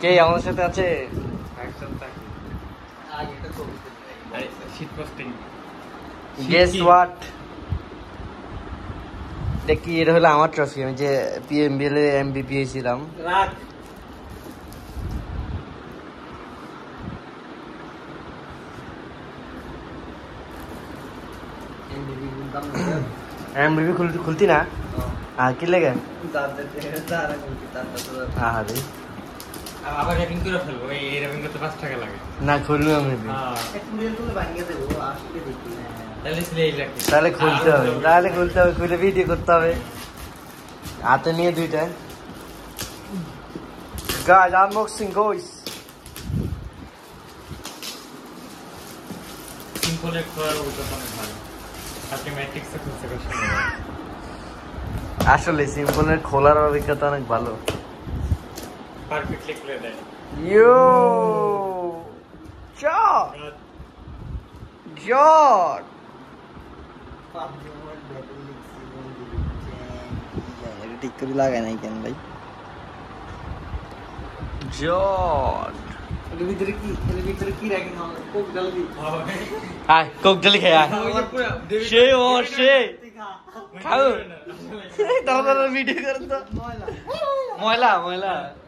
কে আমাদের সাথে আছে? গেস হোয়াট দেখি এটা হলো আমার ট্রফি আমি যে পিএমবিএল এ এমবিপি হয়েছিলাম। এমবিপি খুলতি খুলতি না? আর কি লেগে? আরে আবার র্যাপিং করে ফেলব। এই র্যাপিং করতে পাঁচ টাকা লাগে। না খুলবো আমি তাহলে ছিল এই লাগে তাহলে খুলতে হবে তাহলে খুলতে হবে খুলে ভিডিও করতে হবে। হাতে নিয়ে দুইটা। গাইজ আনবক্সিং গাইস সিম্পলের খোলার ভালো আপনি ম্যাট্রিক্সে খুলতে আসলে সিম্পলের খোলার অভিজ্ঞতা অনেক ভালো। perfectly play. Yo! Chop! Jot! ठीक तो लगा नहीं क्या भाई? जॉट रविंद्र की रविंद्र की रैगिंग हो कोक डल दी कोक हाँ, डल गया। शे और शे खाओ। तो वीडियो कर दो मोयला मोयला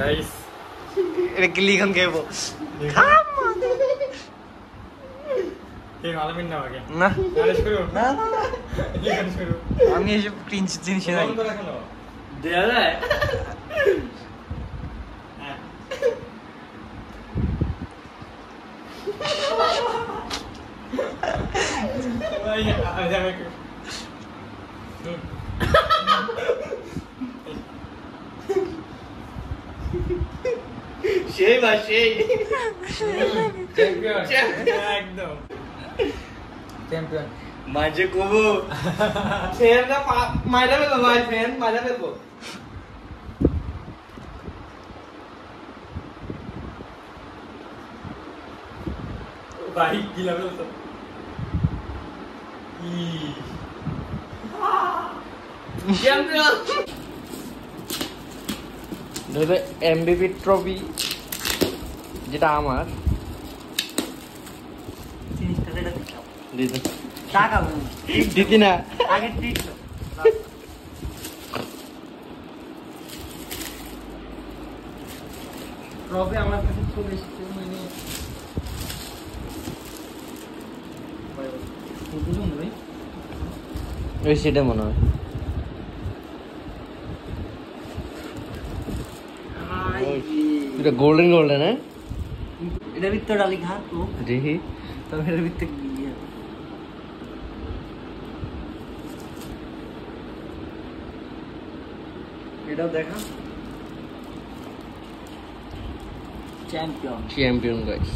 গাইস এটা কি লিখন খাইব এই আলামিন না আগে না আরে শুরু না না না লিখন শুরু আমি এসব তিনশো জিনিস নাই বন্ধ রাখো না দেয়া যায় হ্যাঁ ভাই আজ আমি সেই বা সেই। চ্যাম্পিয়ন একদম। চ্যাম্পিয়ন মাঝে কবো। মাইরা ফেলব ভাই ফ্যান মাইরা ফেলব। ভাই কি লাগল তো? চ্যাম্পিয়ন এমবিপি ট্রফি যেটা আমার। দিদি না। আগে দিত রবে আমার কাছে চলে এসেছে মানে ওই সেটা মনে হয়। এটা গোল্ডেন গোল্ডেন হ্যাঁ? এটা ভিতরে ডালি ঘা তো দেখি তবে এর ভিতরে গিয়ে এটাও দেখা চ্যাম্পিয়ন চ্যাম্পিয়ন গাইস